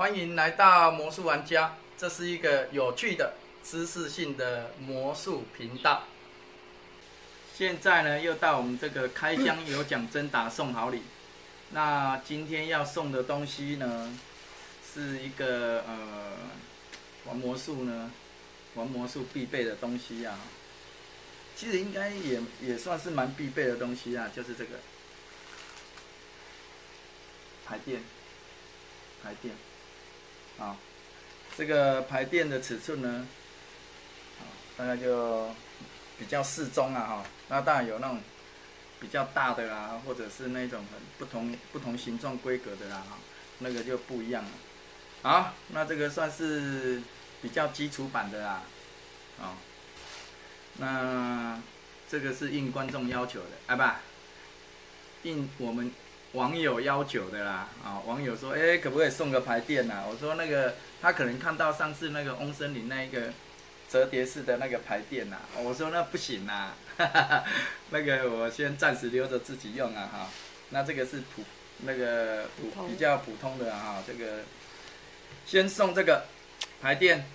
欢迎来到魔术玩家，这是一个有趣的知识性的魔术频道。现在呢，又到我们这个开箱有奖征答送好礼。那今天要送的东西呢，是一个呃，玩魔术呢，玩魔术必备的东西啊。其实应该也也算是蛮必备的东西啊，就是这个排垫，排垫。啊，这个排垫的尺寸呢，啊，大概就比较适中啊，哈。那当然有那种比较大的啦，或者是那种很不同不同形状规格的啦，哈，那个就不一样了。好，那这个算是比较基础版的啦，啊，那这个是应观众要求的，啊不，应我们。网友要求的啦，啊，网友说，哎，可不可以送个牌垫呐？我说那个，他可能看到上次那个翁森林那一个折叠式的那个牌垫呐，我说那不行呐，那个我先暂时留着自己用啊，哈，那这个是普那个普比较普通的啊，这个先送这个牌垫，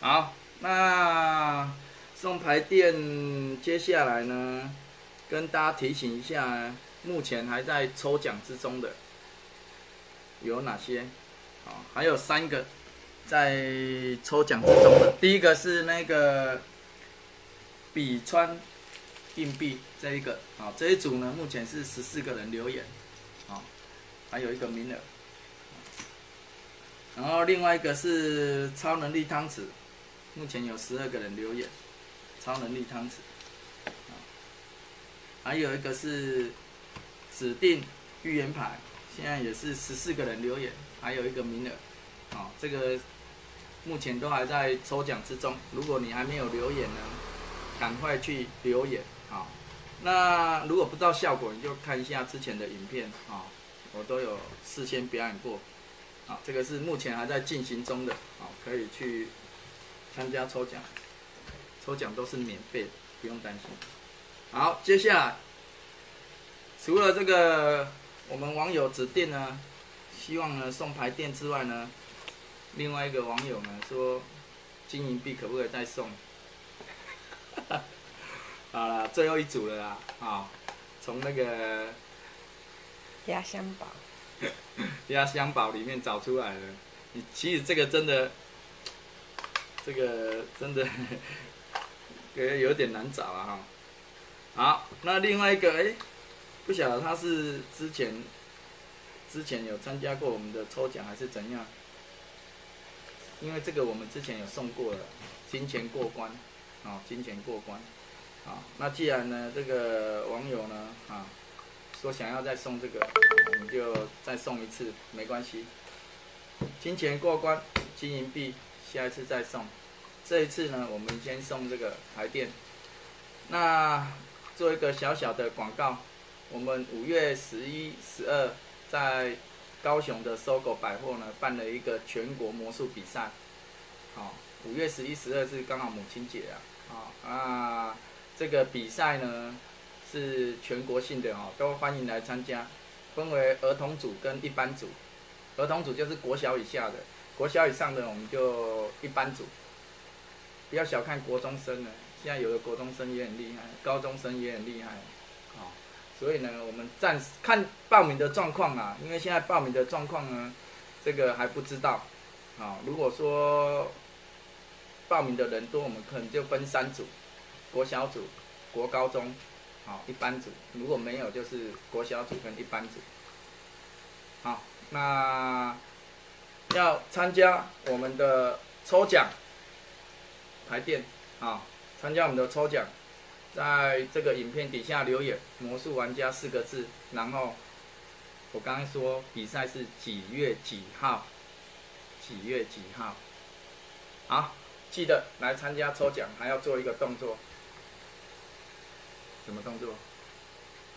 好，那送牌垫，接下来呢，跟大家提醒一下。目前还在抽奖之中的有哪些？啊，还有三个在抽奖之中的。第一个是那个比川硬币这一个，啊，这一组呢目前是十四个人留言，啊，还有一个名额。然后另外一个是超能力汤匙，目前有十二个人留言，超能力汤匙。还有一个是。指定预言牌，现在也是十四个人留言，还有一个名额，啊，这个目前都还在抽奖之中。如果你还没有留言呢，赶快去留言，好。那如果不知道效果，你就看一下之前的影片，啊，我都有事先表演过，啊，这个是目前还在进行中的，啊，可以去参加抽奖，抽奖都是免费，不用担心。好，接下来。除了这个，我们网友指定呢，希望呢送牌垫之外呢，另外一个网友呢说，金银币可不可以再送？好了，最后一组了啦，啊，从那个压箱宝，压箱宝里面找出来了。你其实这个真的，这个真的，也有点难找啊哈。好，那另外一个哎。不晓得他是之前之前有参加过我们的抽奖还是怎样？因为这个我们之前有送过了，金钱过关，啊，金钱过关，啊，那既然呢这个网友呢啊说想要再送这个，我们就再送一次，没关系。金钱过关，金银币，下一次再送。这一次呢，我们先送这个台电。那做一个小小的广告。我们五月十一、十二在高雄的搜狗百货呢办了一个全国魔术比赛。好，五月十一、十二是刚好母亲节啊。好啊，这个比赛呢是全国性的哦，都欢迎来参加。分为儿童组跟一般组。儿童组就是国小以下的，国小以上的我们就一般组。不要小看国中生了，现在有的国中生也很厉害，高中生也很厉害。好所以呢，我们暂时看报名的状况啊，因为现在报名的状况呢，这个还不知道。好，如果说报名的人多，我们可能就分三组：国小组、国高中，好，一般组。如果没有，就是国小组跟一般组。好，那要参加我们的抽奖排店，啊，参加我们的抽奖。在这个影片底下留言“魔术玩家”四个字，然后我刚刚说比赛是几月几号？几月几号？好，记得来参加抽奖，还要做一个动作。什么动作？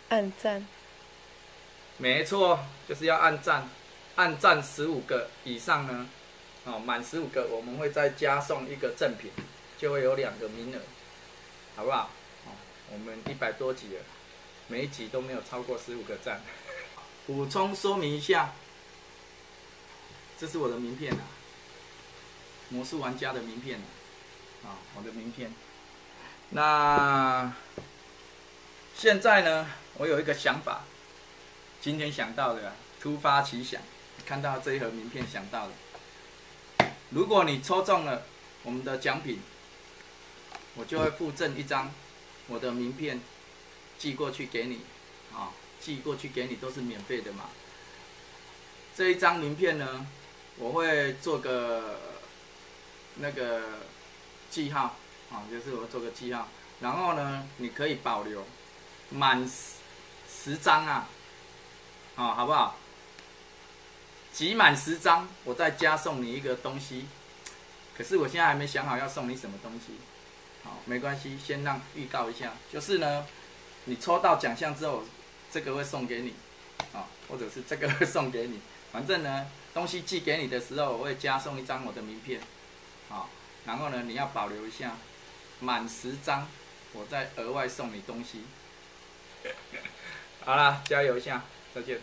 按赞。没错，就是要按赞，按赞十五个以上呢，哦，满十五个我们会再加送一个赠品，就会有两个名额，好不好？我们一百多集了，每一集都没有超过十五个赞。补充说明一下，这是我的名片啊，魔术玩家的名片啊，啊，我的名片。那现在呢，我有一个想法，今天想到的，突发奇想，看到这一盒名片想到的。如果你抽中了我们的奖品，我就会附赠一张我的名片寄过去给你，啊，寄过去给你都是免费的嘛。这一张名片呢，我会做个那个记号，啊，就是我做个记号，然后呢，你可以保留满十十张啊，啊，好不好？集满十张，我再加送你一个东西。可是我现在还没想好要送你什么东西。好，没关系，先让预告一下，就是呢，你抽到奖项之后，这个会送给你，啊，或者是这个会送给你。反正呢，东西寄给你的时候，我会加送一张我的名片，啊，然后呢，你要保留一下，满十张，我再额外送你东西。好啦，加油一下，再见。